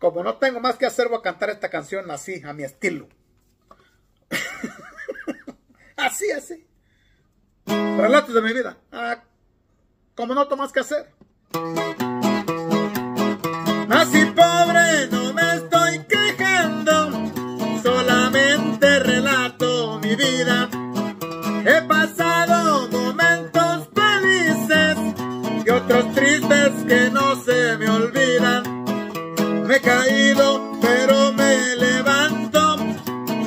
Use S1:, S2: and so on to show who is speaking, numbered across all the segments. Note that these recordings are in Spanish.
S1: Como no tengo más que hacer, voy a cantar esta canción así, a mi estilo. así, así. Relatos de mi vida. Ah, como no tengo más que hacer. Así pobre, no me estoy quejando. Solamente relato mi vida. Me he caído, pero me levanto.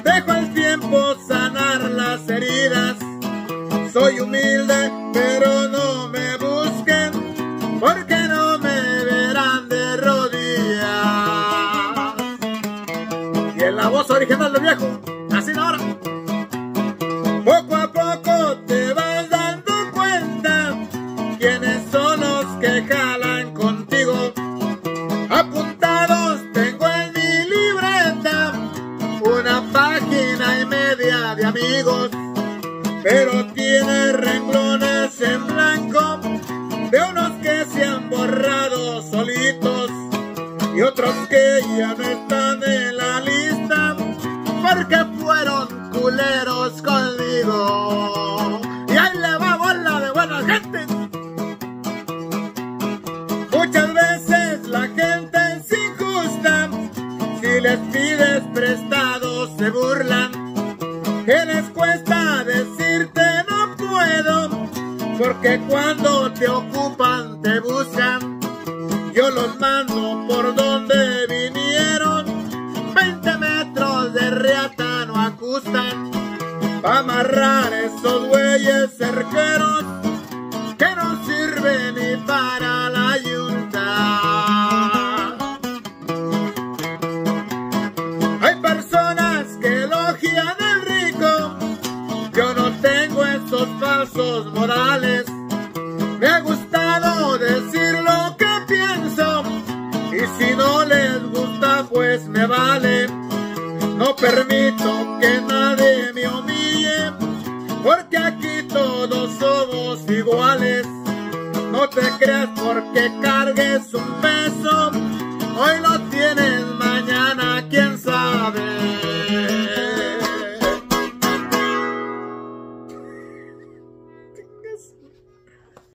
S1: Dejo el tiempo sanar las heridas. Soy humilde, pero no me busquen, porque no me verán de rodillas. Y en la voz original del viejo, así ahora. Poco a poco te vas dando cuenta quiénes son los que jalan contigo. De amigos, pero tiene renglones en blanco de unos que se han borrado solitos y otros que ya no están en la lista porque fueron culeros conmigo. Y ahí le va bola de buena gente. Muchas veces la gente es injusta, si les pides ¿Qué les cuesta decirte no puedo? Porque cuando te ocupan te buscan. Yo los mando por donde vinieron, 20 metros de reata no acustan. Pa' amarrar esos güeyes cerqueros que no sirven ni para morales. Me ha gustado decir lo que pienso y si no les gusta pues me vale. No permito que nadie me humille porque aquí todos somos iguales. No te creas porque cargues un peso, hoy lo tienes